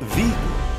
Vigo.